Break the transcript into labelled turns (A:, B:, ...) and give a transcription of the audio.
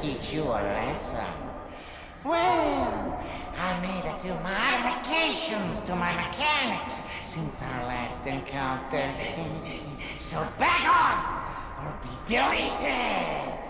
A: teach you a lesson. Well, I made a few modifications to my mechanics since our last encounter. So back off or be deleted.